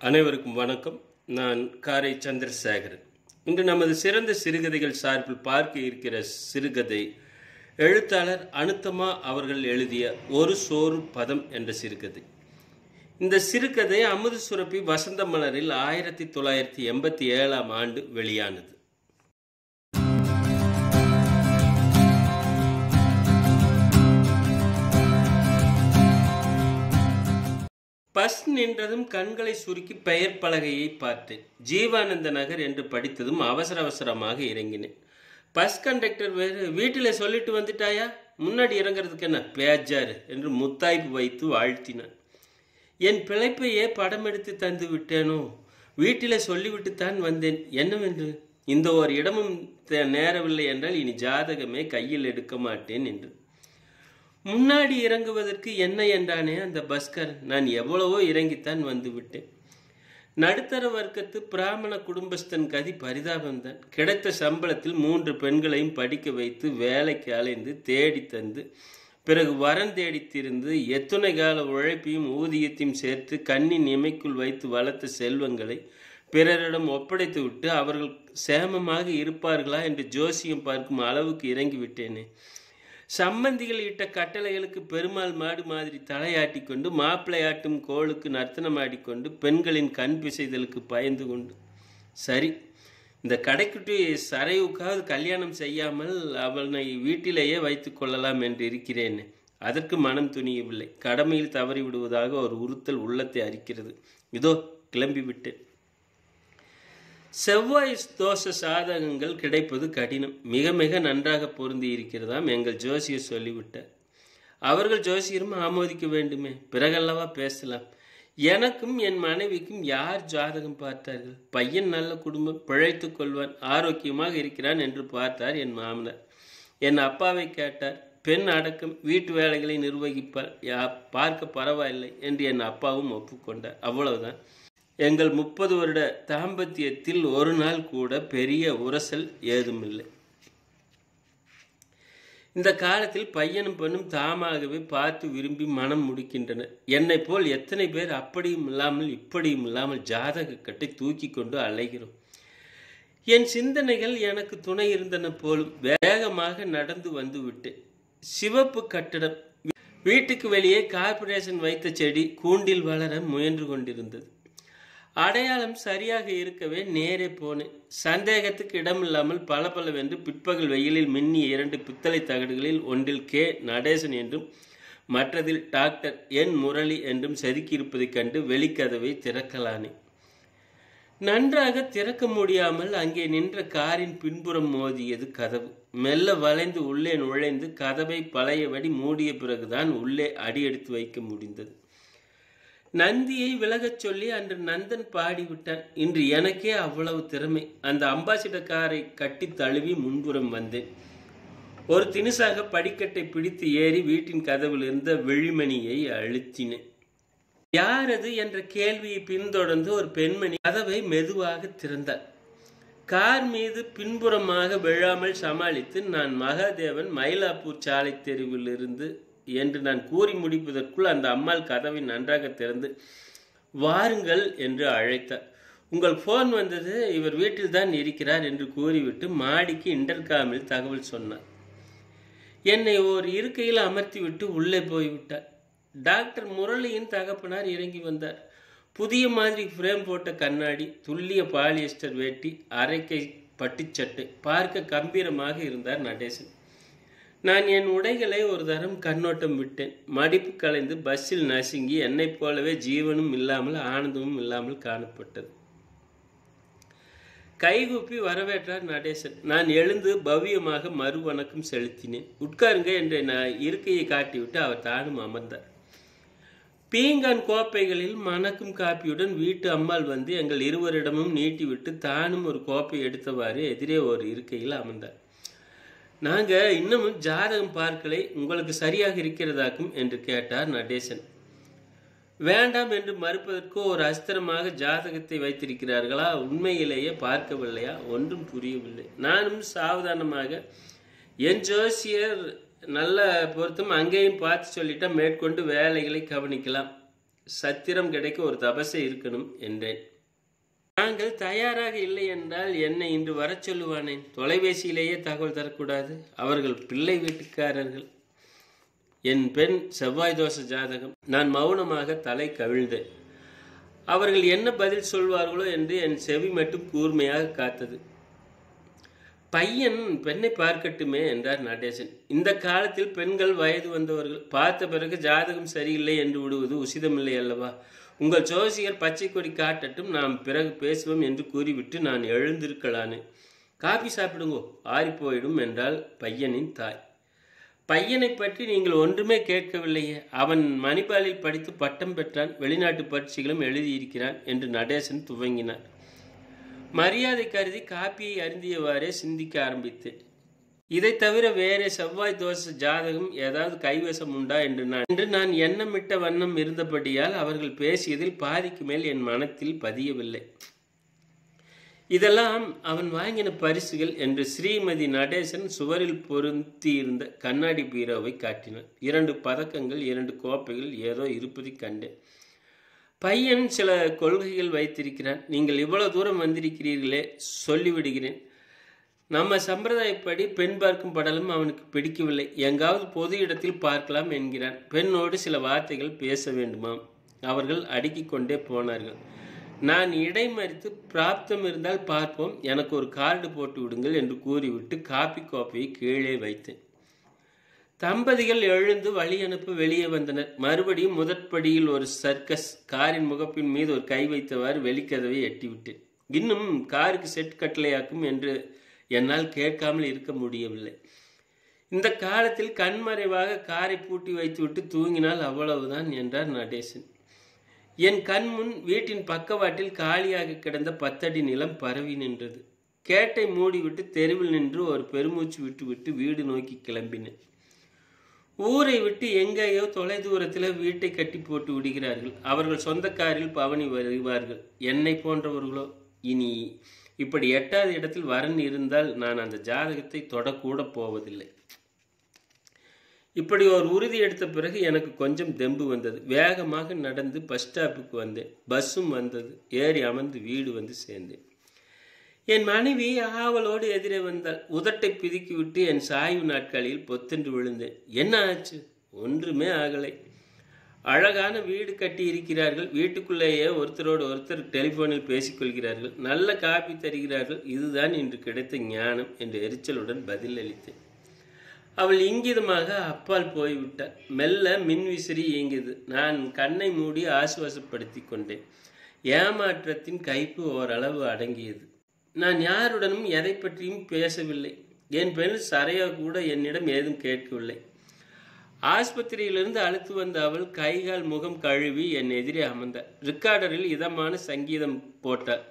அனைவருக்கும் வணக்கம். நான் காரை சந்திரசேகரன். இன்று நமது சிறந்த சிறுகதைகள் சார்பில் பார்க்க இருக்கிற சிறுகதை எழுத்தாளர் அனுத்தமா அவர்கள் எழுதிய ஒரு சோறு பதம் என்ற சிறுகதை. இந்த சிறுகதை அமுது சுரப்பி வசந்த மலரில் ஆயிரத்தி தொள்ளாயிரத்தி எண்பத்தி ஏழாம் ஆண்டு வெளியானது. பஸ் நின்றதும் கண்களை சுருக்கி பெயர் பலகையை பார்த்தேன். ஜீவானந்த நகர் என்று படித்ததும் அவசர அவசரமாக இறங்கினேன். பஸ் கண்டக்டர் வேறு வீட்டில் சொல்லிட்டு வந்துட்டாயா? முன்னாடி இறங்குறதுக்கு என்ன பேஜாரு என்று முத்தாய்ப்பு வைத்து வாழ்த்தினான். என் பிழைப்பையே படம் எடுத்து தந்து விட்டேனோ? வீட்டில் சொல்லிவிட்டுத்தான் வந்தேன். என்னவென்று? இந்த ஒரு இடமும் தே- நேரவில்லை என்றால் இனி ஜாதகமே கையில் எடுக்க மாட்டேன் என்று. முன்னாடி இறங்குவதற்கு என்ன என்றானே அந்த பஸ்கர் நான் எவ்வளவோ இறங்கித்தான் வந்து விட்டேன் நடுத்தர வர்க்கத்து பிராமண குடும்பஸ்தன் கதி பரிதாபம்தான். கிடைத்த சம்பளத்தில் மூன்று பெண்களையும் படிக்க வைத்து வேலைக்கு அலைந்து தேடி தந்து பிறகு வரன் தேடித்திருந்து எத்தனை எத்துணை கால உழைப்பையும் ஊதியத்தையும் சேர்த்து கண்ணின் இமைக்குள் வைத்து வளர்த்த செல்வங்களை பிறரிடம் ஒப்படைத்து விட்டு அவர்கள் சேமமாக இருப்பார்களா என்று ஜோசியம் பார்க்கும் அளவுக்கு இறங்கிவிட்டேனே. விட்டேனே சம்பந்திகள் இட்ட கட்டளைகளுக்கு பெருமாள் மாடு மாதிரி தலையாட்டி கொண்டு மாப்பிள்ளையாட்டும் கோளுக்கு நர்த்தனமாடிக்கொண்டு பெண்களின் கண் பிசைதலுக்கு பயந்து கொண்டு. சரி இந்த கடைக்குட்டி சரைவுக்காவது கல்யாணம் செய்யாமல் அவனை வீட்டிலேயே வைத்து கொள்ளலாம் என்று இருக்கிறேன். அதற்கு மனம் துணியவில்லை. கடமையில் தவறி விடுவதாக ஒரு உறுத்தல் உள்ளத்தை அரிக்கிறது. இதோ கிளம்பி விட்டேன் செவ்வாய் தோஷ சாதகங்கள் கிடைப்பது கடினம். மிக மிக நன்றாக பொருந்தி இருக்கிறதாம் எங்கள் ஜோசியர் சொல்லிவிட்டார். அவர்கள் ஜோசியரும் ஆமோதிக்க வேண்டுமே. பிறகல்லவா பேசலாம். எனக்கும் என் மனைவிக்கும் யார் ஜாதகம் பார்த்தார்கள்? பையன் நல்ல குடும்பம் பிழைத்துக் கொள்வான் ஆரோக்கியமாக இருக்கிறான் என்று பார்த்தார் என் மாமனார். என் அப்பாவை கேட்டார் பெண் அடக்கம் வீட்டு வேலைகளை நிர்வகிப்பார் யா பார்க்க பரவாயில்லை என்று என் அப்பாவும் ஒப்புக்கொண்டார். அவ்வளவுதான். எங்கள் முப்பது வருட தாம்பத்தியத்தில் ஒரு நாள் கூட பெரிய உரசல் ஏதுமில்லை. இந்த காலத்தில் பையனும் பெண்ணும் தாமாகவே பார்த்து விரும்பி மனம் முடிக்கின்றனர் என்னை போல் எத்தனை பேர் அப்படியும் இல்லாமல் இப்படியும் இல்லாமல் ஜாதக கட்டை தூக்கி கொண்டு அலைகிறோம். என் சிந்தனைகள் எனக்கு துணை இருந்தன போலும் வேகமாக நடந்து வந்து விட்டேன். சிவப்பு கட்டடம் வீட்டுக்கு வெளியே கார்ப்பரேஷன் வைத்த செடி கூண்டில் வளர முயன்று கொண்டிருந்தது. அடையாளம் சரியாக இருக்கவே நேரே போனேன் சந்தேகத்துக்கு இடமில்லாமல் பளபளவென்று பிற்பகல் வெயிலில் மின்னிய இரண்டு பித்தளை தகடுகளில் ஒன்றில் கே. நடேசன் என்றும் மற்றதில் டாக்டர் என். முரளி என்றும் செதுக்கியிருப்பதைக் கண்டு வெளிக்கதவை திறக்கலானே. நன்றாக திறக்க முடியாமல் அங்கே நின்ற காரின் பின்புறம் மோதியது கதவு. மெல்ல வளைந்து உள்ளே நுழைந்து கதவை பழையபடி மூடிய பிறகுதான் உள்ளே அடியெடுத்து வைக்க முடிந்தது. நந்தியை விலகச் சொல்லி அன்று நந்தன் பாடிவிட்டான். இன்று எனக்கே அவ்வளவு திறமை. அந்த அம்பாசிடர் காரை கட்டி தழுவி முன்புறம் வந்தேன். ஒரு தினுசாக படிக்கட்டை பிடித்து ஏறி வீட்டின் கதவில் இருந்த வெளிமணியை அழுத்தினேன். யார் அது? என்ற கேள்வியை பின்தொடர்ந்து ஒரு பெண்மணி கதவை மெதுவாக திறந்தார் கார் மீது பின்புறமாக விழாமல் சமாளித்து நான் மகாதேவன் மயிலாப்பூர் சாலை தெருவில் இருந்து என்று நான் கூறி முடிப்பதற்குள் அந்த அம்மாள் கதவை நன்றாக திறந்து வாருங்கள் என்று அழைத்தார் உங்கள் ஃபோன் வந்தது இவர் வீட்டில் தான் இருக்கிறார் என்று கூறிவிட்டு மாடிக்கு இன்டர்காமில் தகவல் சொன்னார் என்னை ஒரு இருக்கையில் அமர்த்திவிட்டு உள்ளே போய்விட்டார். டாக்டர் முரளியின் தகப்பனார் இறங்கி வந்தார். புதிய மாதிரி ஃப்ரேம் போட்ட கண்ணாடி துல்லிய பாலியஸ்டர் வேட்டி அரைக்கை பட்டுச்சட்டை பார்க்க கம்பீரமாக இருந்தார் நடேசன். நான் என் உடைகளை ஒரு தரம் கண்ணோட்டம் விட்டேன். மடிப்பு கலைந்து பஸ்ஸில் நசுங்கி என்னைப் போலவே ஜீவனும் இல்லாமல் ஆனந்தமும் இல்லாமல் காணப்பட்டது. கைகூப்பி வரவேற்றார் நடேசன். நான் எழுந்து பவ்யமாக மறு வணக்கம் செலுத்தினேன். உட்காருங்க என்று நான் இருக்கையை காட்டிவிட்டு அவர் தானும் அமர்ந்தார். பீங்கான் கோப்பைகளில் மணக்கும் காப்பியுடன் வீட்டு அம்மாள் வந்து எங்கள் இருவரிடமும் நீட்டிவிட்டு தானும் ஒரு கோப்பை எடுத்தவாறு எதிரே ஒரு இருக்கையில் அமர்ந்தார். நாங்கள் இன்னமும் ஜாதகம் பார்க்கலை உங்களுக்கு சரியாக இருக்கிறதாக்கும் என்று கேட்டார் நடேசன். வேண்டாம் என்று மறுப்பதற்கோ ஒரு அஸ்திரமாக ஜாதகத்தை வைத்திருக்கிறார்களா? உண்மையிலேயே பார்க்கவில்லையா? ஒன்றும் புரியவில்லை. நானும் சாவதானமாக என் ஜோசியர் நல்ல பொருத்தம் அங்கேயும் பார்த்து சொல்லிட்டா மேற்கொண்டு வேலைகளை கவனிக்கலாம். சத்திரம் கிடைக்க ஒரு தபசை இருக்கணும் என்றேன். நாங்கள் தயாராக இல்லை என்றால் என்னை இன்று வரச் சொல்லுவானேன் தொலைபேசியிலேயே தகவல் தரக்கூடாது. அவர்கள் பிள்ளை வீட்டுக்காரர்கள். என் பெண் செவ்வாய் தோஷ ஜாதகம். நான் மௌனமாக தலை கவிழ்ந்தேன். அவர்கள் என்ன பதில் சொல்வார்களோ என்று என் செவி மட்டும் கூர்மையாக காத்தது. பையன் பெண்ணை பார்க்கட்டுமே என்றார் நடேசன். இந்த காலத்தில் பெண்கள் வயது வந்தவர்கள். பார்த்த பிறகு ஜாதகம் சரியில்லை என்று விடுவது உசிதமில்லை அல்லவா? உங்கள் ஜோசியர் பச்சை கொடி காட்டட்டும் நாம் பிறகு பேசுவோம் என்று கூறிவிட்டு நான் எழுந்திருக்கலானே. காபி சாப்பிடுங்கோ ஆறிப்போயிடும் என்றால் பையனின் தாய். பையனை பற்றி நீங்கள் ஒன்றுமே கேட்கவில்லையே. அவன் மணிபாலில் படித்து பட்டம் பெற்றான் வெளிநாட்டு பரீட்சைகளும் எழுதியிருக்கிறான் என்று நடேசன் துவங்கினார் மரியாதை கருதி காப்பியை அருந்தியவாறே சிந்திக்க ஆரம்பித்தேன் இதை தவிர வேறு செவ்வாய் தோஷ ஜாதகம் ஏதாவது கைவசம் உண்டா என்று நான் என்று நான் எண்ணமிட்ட வண்ணம் இருந்தபடியால் அவர்கள் பேசியதில் பாதிக்கு மேல் என் மனத்தில் பதியவில்லை. இதெல்லாம் அவன் வாங்கின பரிசுகள் என்று ஸ்ரீமதி நடேசன் சுவரில் பொருந்தியிருந்த கண்ணாடி பீரோவை காட்டினான் இரண்டு பதக்கங்கள் இரண்டு கோப்பைகள் ஏதோ இருப்பதை கண்டேன். பையன் சில கொள்கைகள் வைத்திருக்கிறான். நீங்கள் இவ்வளவு தூரம் வந்திருக்கிறீர்களே சொல்லிவிடுகிறேன். நம்ம சம்பிரதாயப்படி பெண் பார்க்கும் படலும் அவனுக்கு பிடிக்கவில்லை. எங்காவது பொது இடத்தில் பார்க்கலாம் என்கிறான். பெண்ணோடு சில வார்த்தைகள் பேச வேண்டுமாம். அவர்கள் அடுக்கிக் கொண்டே போனார்கள். நான் இடைமறித்து பிராப்தம் இருந்தால் பார்ப்போம். எனக்கு ஒரு கார்டு போட்டு விடுங்கள் என்று கூறிவிட்டு காப்பி கோப்பையை கீழே வைத்தேன். தம்பதிகள் எழுந்து வழி அனுப்ப வெளியே வந்தனர். மறுபடியும் முதற்படியில் ஒரு சர்க்கஸ் காரின் முகப்பின் மீது ஒரு கை வைத்தவாறு வெளிக்கதவை எட்டிவிட்டேன். இன்னும் காருக்கு செட் கட்டளையாக்கும் என்று என்னால் கேட்காமல் இருக்க முடியவில்லை. இந்த காலத்தில் கண்மறைவாக காரை பூட்டி வைத்துவிட்டு தூங்கினால் அவ்வளவுதான் என்றார் நடேசன். என் கண் முன் வீட்டின் பக்கவாட்டில் காலியாக கிடந்த பத்தடி நிலம் பரவி நின்றது. கேட்டை மூடிவிட்டு தெருவில் நின்று ஒரு பெருமூச்சு விட்டுவிட்டு வீடு நோக்கி கிளம்பினேன். ஊரை விட்டு எங்கேயோ தொலை தூரத்தில் வீட்டை கட்டி போட்டு விடுகிறார்கள். அவர்கள் சொந்தக்காரில் பவனி வருவார்கள். என்னை போன்றவர்களோ இனி இப்படி எட்டாவது இடத்தில் வரன் இருந்தால் நான் அந்த ஜாதகத்தை தொடக்கூட போவதில்லை. இப்படி ஒரு உறுதி எடுத்த பிறகு எனக்கு கொஞ்சம் தெம்பு வந்தது. வேகமாக நடந்து பஸ் ஸ்டாப்புக்கு வந்தேன். பஸ்ஸும் வந்தது. ஏறி அமர்ந்து வீடு வந்து சேர்ந்தேன். என் மனைவி ஆவலோடு எதிரே வந்தாள். உதட்டை பிதுக்கி விட்டு என் சாய்வு நாட்களில் பொத்தென்று விழுந்தேன். என்ன ஆச்சு? ஒன்றுமே ஆகலை. அழகான வீடு கட்டி இருக்கிறார்கள். வீட்டுக்குள்ளேயே ஒருத்தரோடு ஒருத்தர் டெலிஃபோனில் பேசிக்கொள்கிறார்கள் நல்ல காப்பி தருகிறார்கள். இதுதான் இன்று கிடைத்த ஞானம் என்று எரிச்சலுடன் பதில் அளித்தேன். அவள் இங்கிதமாக அப்பால் போய்விட்டாள். மெல்ல மின்விசிறி இயங்கியது. நான் கண்ணை மூடி ஆசுவாசப்படுத்தி கொண்டேன். ஏமாற்றத்தின் கைப்பு ஓரளவு அடங்கியது. நான் யாருடனும் எதை பற்றியும் பேசவில்லை. என் பெண் சரையா கூட என்னிடம் ஏதும் கேட்கவில்லை. ஆஸ்பத்திரியிலிருந்து அழுத்து வந்த அவள் கைகால் முகம் கழுவி என் எதிரே அமர்ந்தாள் ரிக்கார்டரில் இதமான சங்கீதம் போட்டாள்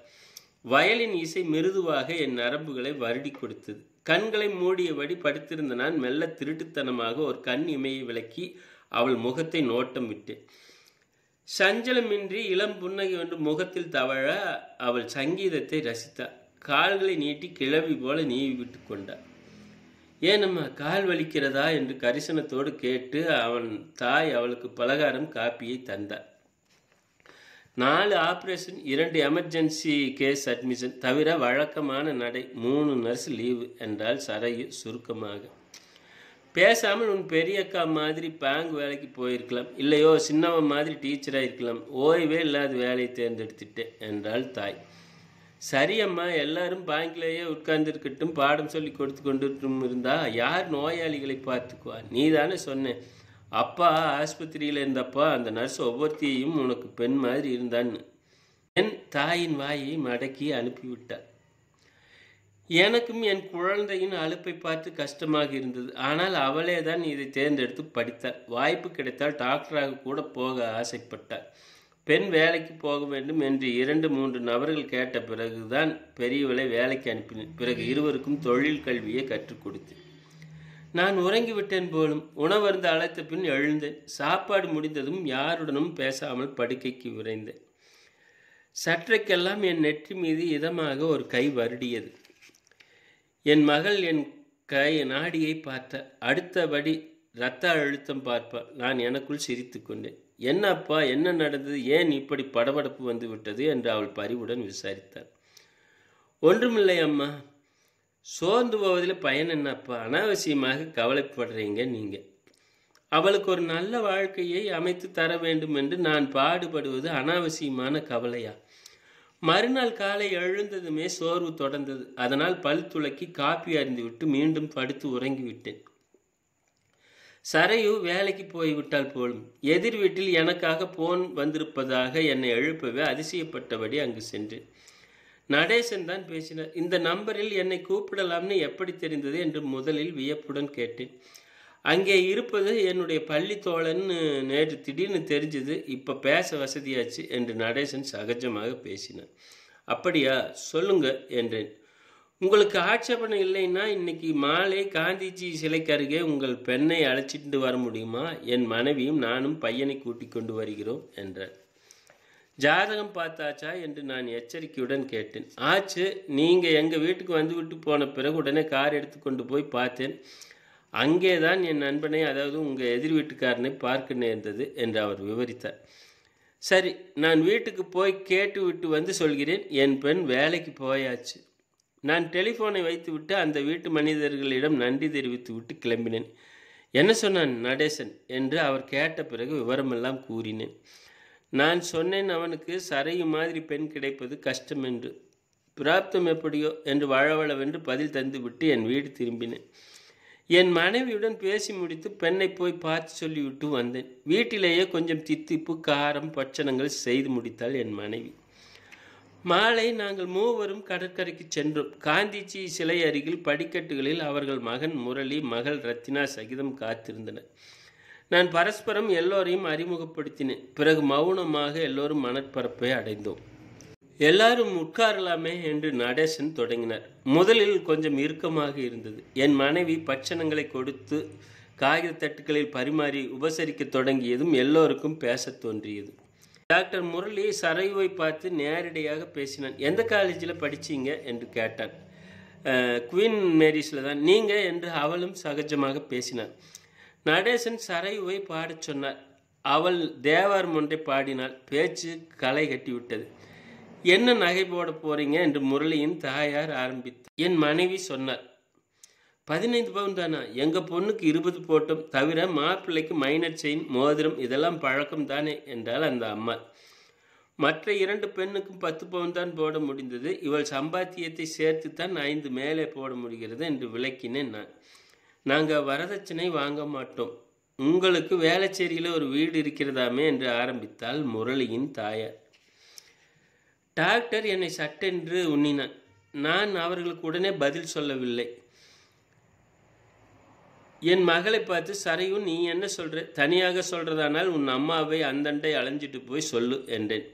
வயலின் இசை மிருதுவாக என் நரம்புகளை வருடி கொடுத்தது. கண்களை மூடியபடி படுத்திருந்த நான் மெல்ல திருட்டுத்தனமாக ஒரு கண் இமையை விளக்கி அவள் முகத்தை நோட்டம் விட்டேன். சஞ்சலமின்றி இளம் புன்னகை ஒன்று முகத்தில் தவழ அவள் சங்கீதத்தை ரசித்தாள். கால்களை நீட்டி கிளவி போல நீவி விட்டு கொண்டாள். ஏனம்மா கால் வலிக்கிறதா என்று கரிசனத்தோடு கேட்டு அவன் தாய் அவளுக்கு பலகாரம் காப்பியை தந்தார் நாலு ஆப்ரேஷன் இரண்டு எமர்ஜென்சி கேஸ் அட்மிஷன் தவிர வழக்கமான நடை மூணு நர்ஸ் லீவு என்றால் சரையு சுருக்கமாக. பேசாமல் உன் பெரியக்கா மாதிரி பேங்க் வேலைக்கு போயிருக்கலாம். இல்லையோ சின்னவன் மாதிரி டீச்சராக இருக்கலாம் ஓய்வே இல்லாத வேலையை தேர்ந்தெடுத்துட்டேன் என்றாள் தாய். சரி அம்மா எல்லாரும் பேங்க்லேயே உட்கார்ந்துருக்கட்டும் பாடம் சொல்லி கொடுத்து கொண்டுட்டும் இருந்தா யார் நோயாளிகளை பார்த்துக்குவா? நீ தானே சொன்னேன் அப்பா ஆஸ்பத்திரியில் இருந்தப்பா அந்த நர்ஸ் ஒவ்வொருத்தையும் உனக்கு பெண் மாதிரி இருந்தான்னு என் தாயின் வாயை மடக்கி அனுப்பிவிட்டார். எனக்கும் என் குழந்தையின் அலுப்பை பார்த்து கஷ்டமாக இருந்தது. ஆனால் அவளே தான் இதை தேர்ந்தெடுத்து படித்தாள் வாய்ப்பு கிடைத்தால் டாக்டராக கூட போக ஆசைப்பட்டாள் பெண் வேலைக்கு போக வேண்டும் என்று இரண்டு மூன்று நபர்கள் கேட்ட பிறகுதான் பெரியவளை வேலைக்கு அனுப்பினேன் பிறகு இருவருக்கும் தொழில் கல்வியை கற்றுக் கொடுத்தேன். நான் உறங்கிவிட்டேன் போலும் உணவருந்து அழைத்த பின் எழுந்தேன். சாப்பாடு முடிந்ததும் யாருடனும் பேசாமல் படுக்கைக்கு விரைந்தேன். சற்றைக்கெல்லாம் என் நெற்றி மீது இதமாக ஒரு கை வருடியது. என் மகள் என் கை நாடியை பார்த்த அடுத்தபடி இரத்த அழுத்தம் பார்ப்பாள். நான் எனக்குள் சிரித்து கொண்டேன். என்னப்பா என்ன நடந்தது ஏன் இப்படி படபடப்பு வந்து விட்டது என்று அவள் பரிவுடன் விசாரித்தாள். ஒன்றுமில்லை அம்மா. சோர்ந்து போவதில் பயன் என்னப்பா? அனாவசியமாக கவலைப்படுறீங்க நீங்கள் அவளுக்கு ஒரு நல்ல வாழ்க்கையை அமைத்து தர வேண்டும் என்று நான் பாடுபடுவது அனாவசியமான கவலையா? மறுநாள் காலை எழுந்ததுமே சோர்வு தொடர்ந்தது. அதனால் பல் துளக்கி காப்பி அறிந்துவிட்டு மீண்டும் படுத்து உறங்கிவிட்டேன். சரையு வேலைக்கு போய்விட்டால் போலும். எதிர் வீட்டில் எனக்காக போன் வந்திருப்பதாக என்னை எழுப்பவே அதிசயப்பட்டபடி அங்கு சென்றேன் நடேசன் தான் பேசினார். இந்த நம்பரில் என்னை கூப்பிடலாம்னு எப்படி தெரிந்தது என்று முதலில் வியப்புடன் கேட்டேன். அங்கே இருப்பது என்னுடைய பள்ளி தோழன் நேற்று திடீர்னு தெரிஞ்சது. இப்போ பேச வசதியாச்சு என்று நடேசன் சகஜமாக பேசினார். அப்படியா? சொல்லுங்க என்றேன். உங்களுக்கு ஆட்சேபணம் இல்லைன்னா இன்னைக்கு மாலை காந்திஜி சிலைக்கு அருகே உங்கள் பெண்ணை அழைச்சிட்டு வர முடியுமா? என் மனைவியும் நானும் பையனை கூட்டிக் கொண்டு வருகிறோம் என்றார். ஜாதகம் பார்த்தாச்சா என்று நான் எச்சரிக்கையுடன் கேட்டேன். ஆச்சு நீங்கள் எங்கள் வீட்டுக்கு வந்து விட்டு போன பிறகு உடனே கார் எடுத்து கொண்டு போய் பார்த்தேன். அங்கே தான் என் நண்பனை அதாவது உங்கள் எதிர் வீட்டுக்காரனை பார்க்க நேர்ந்தது என்று அவர் விவரித்தார். சரி நான் வீட்டுக்கு போய் கேட்டு விட்டு வந்து சொல்கிறேன். என் பெண் வேலைக்கு போயாச்சு. நான் டெலிஃபோனை வைத்துவிட்டு அந்த வீட்டு மனிதர்களிடம் நன்றி தெரிவித்து விட்டு கிளம்பினேன். என்ன சொன்னான் நடேசன்? என்று அவர் கேட்ட பிறகு விவரமெல்லாம் கூறினேன். நான் சொன்னேன் அவனுக்கு சரையு மாதிரி பெண் கிடைப்பது கஷ்டம் என்று. பிராப்தம் எப்படியோ? என்று வளவளவென்று பதில் தந்துவிட்டு என் வீடு திரும்பினேன். என் மனைவியுடன் பேசி முடித்து பெண்ணை போய் பார்த்து சொல்லிவிட்டு வந்தேன். வீட்டிலேயே கொஞ்சம் தித்திப்பு காரம் பட்சணங்கள் செய்து முடித்தாள் என் மனைவி. மாலை நாங்கள் மூவரும் கடற்கரைக்கு சென்றோம். காந்திஜி சிலை அருகில் படிக்கட்டுகளில் அவர்கள் மகன் முரளி மகள் ரத்தினா சகிதம் காத்திருந்தனர். நான் பரஸ்பரம் எல்லோரையும் அறிமுகப்படுத்தினேன். பிறகு மௌனமாக எல்லோரும் மணற்பரப்பை அடைந்தோம். எல்லாரும் உட்காரலாமே என்று நடேசன் தொடங்கினார். முதலில் கொஞ்சம் இறுக்கமாக இருந்தது. என் மனைவி பட்சணங்களை கொடுத்து காகித தட்டுக்களில் பரிமாறி உபசரிக்க தொடங்கியதும் எல்லோருக்கும் பேசத் தோன்றியது. டாக்டர் முரளி சரைவை பார்த்து நேரடியாக பேசினான். எந்த காலேஜில் படிச்சீங்க? என்று கேட்டான். குவீன் மேரிஸில் தான். நீங்கள் என்று அவளும் சகஜமாக பேசினான் நடேசன் சரைவை பாடச் சொன்னார். அவள் தேவாரம் ஒன்றை பாடினாள் பேச்சு களை கட்டிவிட்டது. என்ன நகை போட போறீங்க? என்று முரளியின் தாயார் ஆரம்பித்தார். என் மனைவி சொன்னார். பதினைந்து பவுன் தானா? எங்கள் பொண்ணுக்கு இருபது போட்டோம். தவிர மாப்பிள்ளைக்கு மைனர் செயின் மோதிரம் இதெல்லாம் பழக்கம் தானே என்றால் அந்த அம்மா. மற்ற இரண்டு பெண்ணுக்கும் பத்து பவுன் தான் போட முடிந்தது. இவள் சம்பாத்தியத்தை சேர்த்து தான் ஐந்து மேலே போட முடிகிறது என்று விளக்கினேன் நான். நாங்கள் வரதட்சணை வாங்க மாட்டோம். உங்களுக்கு வேளச்சேரியில் ஒரு வீடு இருக்கிறதாமே என்று ஆரம்பித்தாள் முரளியின் தாயார். டாக்டர் என்னை சட்டென்று உண்ணினான். நான் அவர்களுக்கு உடனே பதில் சொல்லவில்லை. என் மகளை பார்த்து சரையும் நீ என்ன சொல்ற? தனியாக சொல்றதானால் உன் அம்மாவை அந்தண்டை அலைஞ்சிட்டு போய் சொல்லு என்றேன்.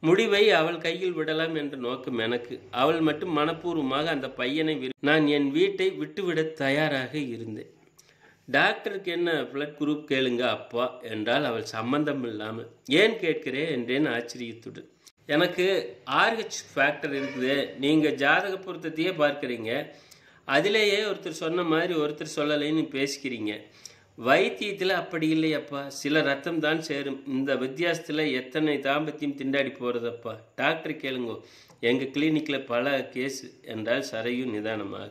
முடிவை அவள் கையில் விடலாம் என்ற நோக்கம் எனக்கு. அவள் மட்டும் மனப்பூர்வமாக அந்த பையனை விரு நான் என் வீட்டை விட்டுவிட தயாராக இருந்தேன். டாக்டருக்கு என்ன பிளட் குரூப் கேளுங்க அப்பா என்றால் அவள் சம்பந்தம் இல்லாமல் ஏன் கேட்கிறேன் என்றேன் ஆச்சரியத்துடன். எனக்கு ஆர்ஹெச் ஃபேக்டர் இருக்குது. நீங்கள் ஜாதக பொருத்தத்தையே பார்க்குறீங்க. அதிலேயே ஒருத்தர் சொன்ன மாதிரி ஒருத்தர் சொல்லலைன்னு பேசிக்கிறீங்க. வைத்தியத்தில் அப்படி இல்லையப்பா. சில ரத்தம் தான் சேரும். இந்த வித்தியாசத்தில் எத்தனை தாம்பத்தியம் திண்டாடி போகிறதப்பா டாக்டர் கேளுங்கோ. எங்கள் கிளினிக்கில் பல கேஸ் என்றால் சரையும் நிதானமாக.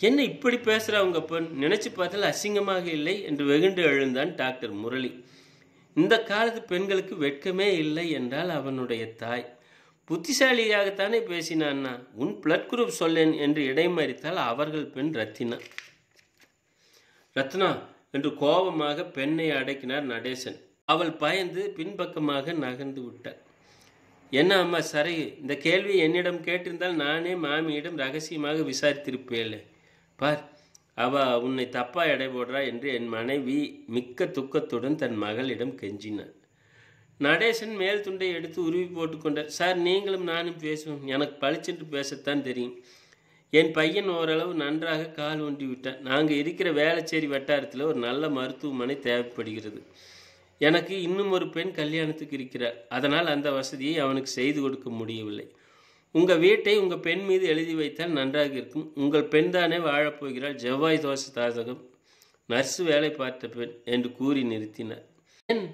என்ன இப்படி பேசுகிற உங்க பெண் நினச்சி பார்த்தால் அசிங்கமாக இல்லை என்று வெகுண்டு எழுந்தான் டாக்டர் முரளி. இந்த காலத்து பெண்களுக்கு வெட்கமே இல்லை என்றால் அவனுடைய தாய். புத்திசாலியாகத்தானே பேசினான்னா? உன் பிளட் குரூப் சொல்லேன் என்று இடைமறித்தால் அவர்கள் பெண் ரத்தினா. ரத்னா என்று கோபமாக பெண்ணை அடக்கினார் நடேசன். அவள் பயந்து பின்பக்கமாக நகர்ந்து விட்டாள். என்ன அம்மா சரி? இந்த கேள்வி என்னிடம் கேட்டிருந்தால் நானே மாமியிடம் ரகசியமாக விசாரித்திருப்பேன் பார் அவ உன்னை தப்பா எடை போடுறா என்று என் மனைவி மிக்க துக்கத்துடன் தன் மகளிடம் கெஞ்சினார் நடேசன் மேல் துண்டை எடுத்து உருவி போட்டுக்கொண்டார் சார் நீங்களும் நானும் பேசுவோம். எனக்கு பளிச்சென்று பேசத்தான் தெரியும். என் பையன் ஓரளவு நன்றாக கால் ஒன்றி விட்டான். நாங்கள் இருக்கிற வேளச்சேரி வட்டாரத்தில் ஒரு நல்ல மருத்துவமனை தேவைப்படுகிறது. எனக்கு இன்னும் ஒரு பெண் கல்யாணத்துக்கு இருக்கிறார் அதனால் அந்த வசதியை அவனுக்கு செய்து கொடுக்க முடியவில்லை. உங்கள் வீட்டை உங்கள் பெண் மீது எழுதி வைத்தால் நன்றாக இருக்கும். உங்கள் பெண் தானே வாழப்போகிறாள் செவ்வாய் தோசை தாசகம். நர்ஸு வேலை பார்த்த பெண் என்று கூறி நிறுத்தினார். ஏன்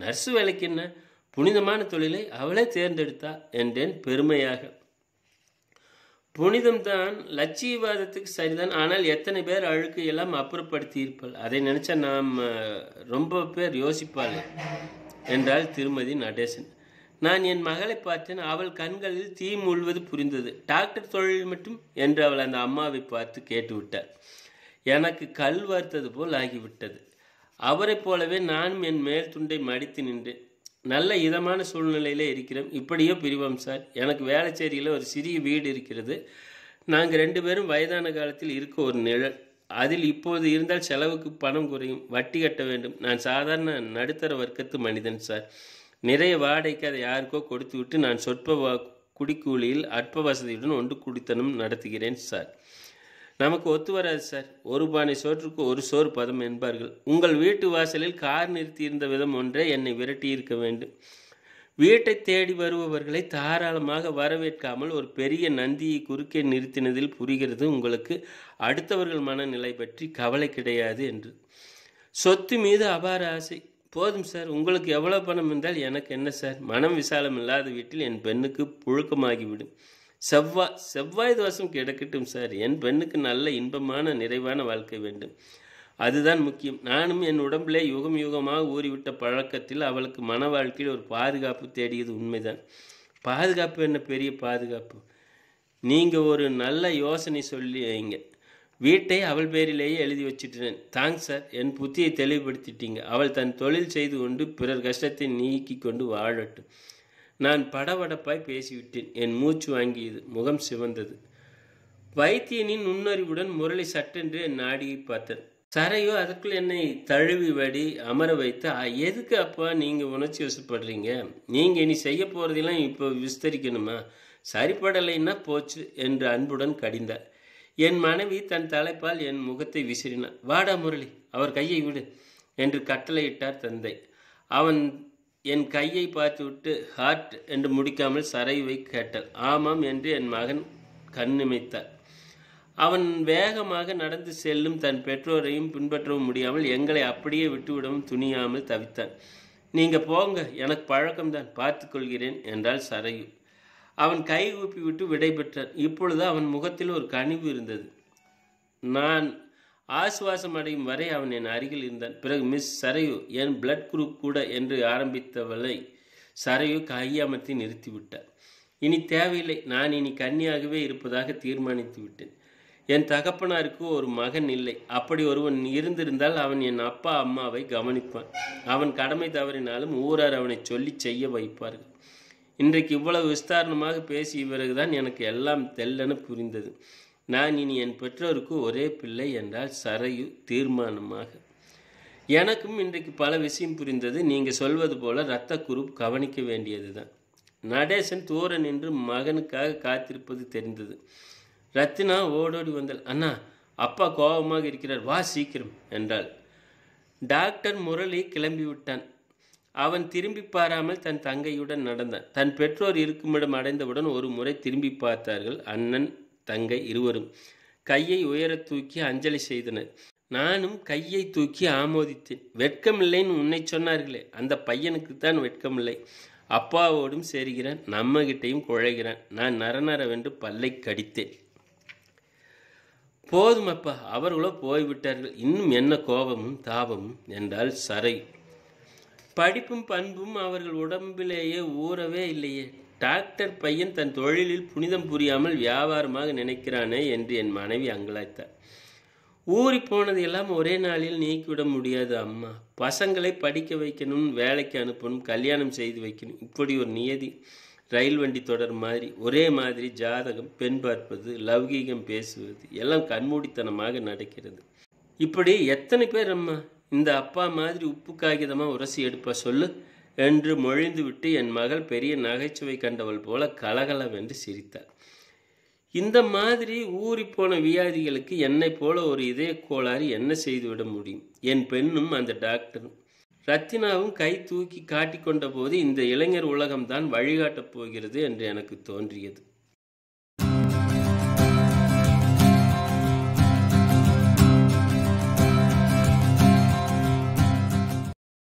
நர்ஸு வேலைக்கு என்ன புனிதமான தொழிலை அவளே தேர்ந்தெடுத்தா என்றேன் பெருமையாக. புனிதம்தான் லட்சியவாதத்துக்கு சரிதான். ஆனால் எத்தனை பேர் அழுக்கு எல்லாம் அப்புறப்படுத்தி இருப்பாள் அதை நினைச்சா நாம் ரொம்ப பேர் யோசிப்பாள் என்றாள் திருமதி நடேசன். நான் என் மகளை பார்த்தேன். அவள் கண்களில் தீ முழுவது புரிந்தது. டாக்டர் தொழில் மட்டும் என்று அவள் அந்த அம்மாவை பார்த்து கேட்டுவிட்டார் எனக்கு கல் வார்த்தது போல் ஆகிவிட்டது. அவரைப் போலவே நானும் என் மேல் துண்டை மடித்து நின்றேன் நல்ல இதமான சூழ்நிலையில் இருக்கிறோம் இப்படியோ பிரிவோம் சார். எனக்கு வேளச்சேரியில் ஒரு சிறிய வீடு இருக்கிறது. நாங்கள் ரெண்டு பேரும் வயதான காலத்தில் இருக்க ஒரு நிழல். அதில் இப்போது இருந்தால் செலவுக்கு பணம் குறையும். வட்டி கட்ட வேண்டும். நான் சாதாரண நடுத்தர வர்க்கத்து மனிதன் சார். நிறைய வாடகைக்கு அதை யாருக்கோ கொடுத்து விட்டு நான் சொற்ப வா- குடிக்கூலியில் அற்ப வசதியுடன் ஒன்று குடித்தனம் நடத்துகிறேன் சார். நமக்கு ஒத்து வராது சார். ஒரு பானை சோற்றுக்கு ஒரு சோறு பதம் என்பார்கள். உங்கள் வீட்டு வாசலில் கார் நிறுத்தியிருந்த விதம் ஒன்றே என்னை விரட்டி இருக்க வேண்டும். வீட்டை தேடி வருபவர்களை தாராளமாக வரவேற்காமல் ஒரு பெரிய நந்தியை குறுக்கே நிறுத்தினதில் புரிகிறது உங்களுக்கு. அடுத்தவர்கள் மனநிலை பற்றி கவலை கிடையாது என்று. சொத்து மீது அபார ஆசை. போதும் சார். உங்களுக்கு எவ்வளோ பணம் இருந்தால் எனக்கு என்ன சார்? மனம் விசாலம் இல்லாத வீட்டில் என் பெண்ணுக்கு புழுக்கமாகிவிடும். செவ்வாய் செவ்வாய் தோஷம் கிடக்கட்டும் சார். என் பெண்ணுக்கு நல்ல இன்பமான நிறைவான வாழ்க்கை வேண்டும். அதுதான் முக்கியம். நானும் என் உடம்பிலே யுகம் யுகமாக ஊறிவிட்ட பழக்கத்தில் அவளுக்கு மன வாழ்க்கையில் ஒரு பாதுகாப்பு தேடியது உண்மைதான். பாதுகாப்பு என்ன பெரிய பாதுகாப்பு? நீங்கள் ஒரு நல்ல யோசனை சொல்லி வைங்க வீட்டை அவள் பேரிலேயே எழுதி வச்சிட்டேன். Thanks sir. என் புத்தியை தெளிவுபடுத்திட்டீங்க. அவள் தன் தொழில் செய்து கொண்டு பிறர் கஷ்டத்தை நீக்கி கொண்டு வாழட்டும். நான் படபடப்பாய் பேசிவிட்டேன். என் மூச்சு வாங்கியது முகம் சிவந்தது. வைத்தியனின் நுண்ணறிவுடன் முரளி சட்டென்று என் நாடியை பார்த்தது. சரையோ அதற்குள் என்னை தழுவி வடி அமர வைத்து எதுக்கு அப்பா நீங்கள் உணர்ச்சி வசப்படுறீங்க? நீங்கள் இனி செய்ய போகிறதெல்லாம் இப்போ விஸ்தரிக்கணுமா? சரிப்படலைன்னா போச்சு என்று அன்புடன் கடிந்தார். என் மனைவி தன் தலைப்பால் என் முகத்தை விசிறினார் வாடா முரளி அவர் கையை விடு என்று கட்டளையிட்டார் தந்தை. அவன் என் கையை பார்த்துவிட்டு ஹார்ட் என்று முடிக்காமல் சரைவை கேட்டாள். ஆமாம் என்று என் மகன் கண்ணிமைத்தார். அவன் வேகமாக நடந்து செல்லும் தன் பெற்றோரையும் பின்பற்றவும் முடியாமல் எங்களை அப்படியே விட்டுவிடவும் துணியாமல் தவித்தான். நீங்கள் போங்க எனக்கு பழக்கம்தான் பார்த்துக்கொள்கிறேன் என்றாள் சரையு. அவன் கை ஊப்பி விட்டு விடை பெற்றான் இப்பொழுது அவன் முகத்தில் ஒரு கனிவு இருந்தது. நான் ஆசுவாசம் அடையும் வரை அவன் என் அருகில் இருந்தான். பிறகு மிஸ் சரையு என் பிளட் குரூப் கூட என்று ஆரம்பித்தவளை சரையு கையமர்த்தி நிறுத்திவிட்டார். இனி தேவையில்லை. நான் இனி கன்னியாகவே இருப்பதாக தீர்மானித்து விட்டேன். என் தகப்பனாருக்கு ஒரு மகன் இல்லை. அப்படி ஒருவன் இருந்திருந்தால் அவன் என் அப்பா அம்மாவை கவனிப்பான். அவன் கடமை தவறினாலும் ஊரார் அவனை சொல்லி செய்ய வைப்பார்கள். இன்றைக்கு இவ்வளவு விஸ்தாரணமாக பேசிய பிறகுதான் எனக்கு எல்லாம் தெல்லென புரிந்தது. நான் இனி என் பெற்றோருக்கு ஒரே பிள்ளை என்றால் சரையு தீர்மானமாக. எனக்கும் இன்றைக்கு பல விஷயம் புரிந்தது. நீங்கள் சொல்வது போல இரத்த குரூப் கவனிக்க வேண்டியதுதான். நடேசன் தூர நின்று மகனுக்காக காத்திருப்பது தெரிந்தது. ரத்தினா ஓடோடி வந்தாள். அண்ணா அப்பா கோபமாக இருக்கிறார். வா சீக்கிரம் என்றாள். டாக்டர் முரளி கிளம்பி விட்டான் அவன் திரும்பி பாராமல் தன் தங்கையுடன் நடந்தான். தன் பெற்றோர் இருக்குமிடம் அடைந்தவுடன் ஒரு முறை திரும்பி பார்த்தார்கள் அண்ணன் தங்கை இருவரும் கையை உயரத் தூக்கி அஞ்சலி செய்தனர். நானும் கையை தூக்கி ஆமோதித்தேன். வெட்கமில்லைன்னு உன்னை சொன்னார்களே அந்த பையனுக்கு தான் வெட்கமில்லை. அப்பாவோடும் சேருகிறான் நம்மகிட்டையும் குழைகிறான். நான் நரநரவென்று பல்லை கடித்தேன். போதும் அப்பா அவர்களோ போய்விட்டார்கள். இன்னும் என்ன கோபமும் தாபமும் என்றால் சரை படிப்பும் பண்பும் அவர்கள் உடம்பிலேயே ஊறவே இல்லையே. டாக்டர் பையன் தன் தொழிலில் புனிதம் புரியாமல் வியாபாரமாக நினைக்கிறானே என்று என் மனைவி அங்கலாய்த்தார் ஊறி போனது எல்லாம் ஒரே நாளில் நீக்கிவிட முடியாது அம்மா. பசங்களை படிக்க வைக்கணும் வேலைக்கு அனுப்பணும் கல்யாணம் செய்து வைக்கணும். இப்படி ஒரு நியதி ரயில் வண்டி தொடர் மாதிரி ஒரே மாதிரி ஜாதகம் பெண் பார்ப்பது லௌகீகம் பேசுவது எல்லாம் கண்மூடித்தனமாக நடக்கிறது. இப்படி எத்தனை பேர் அம்மா? இந்த அப்பா மாதிரி உப்பு காகிதமாக உரசி எடுப்பா சொல்லு. என்று மொழிந்துவிட்டு என் மகள் பெரிய நகைச்சுவை கண்டவள் போல கலகலவென்று சிரித்தாள். இந்த மாதிரி ஊறிப்போன வியாதிகளுக்கு என்னை போல ஒரு இதய கோளாறு என்ன செய்துவிட முடியும்? என் பெண்ணும் அந்த டாக்டரும். ரத்தினாவும் கை தூக்கி காட்டிக்கொண்ட போது இந்த இளைஞர் உலகம்தான் வழிகாட்டப் போகிறது என்று எனக்கு தோன்றியது.